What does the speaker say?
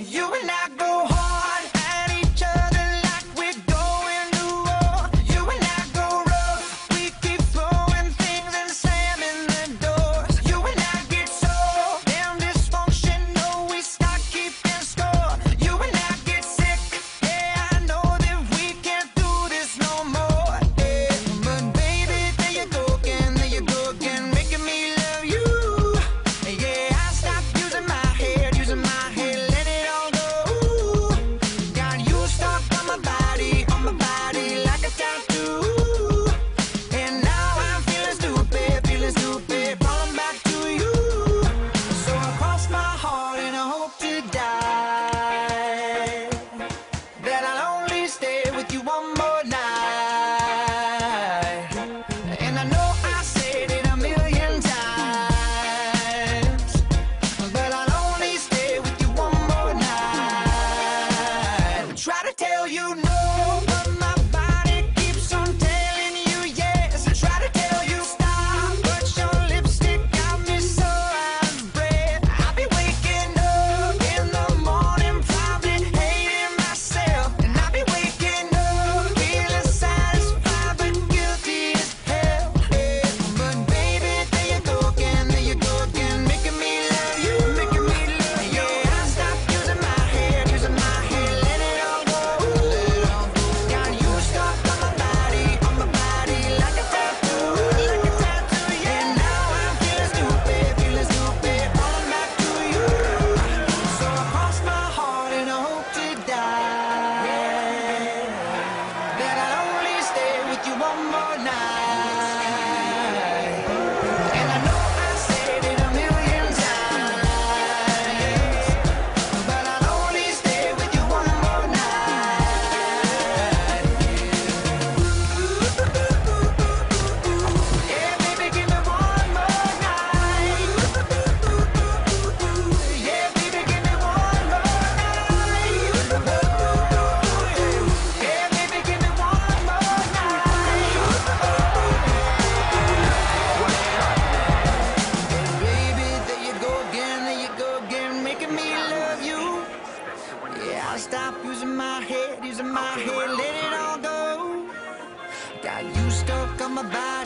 You and I night. stop using my head, using my head, let it all go. Got you stuck on my body.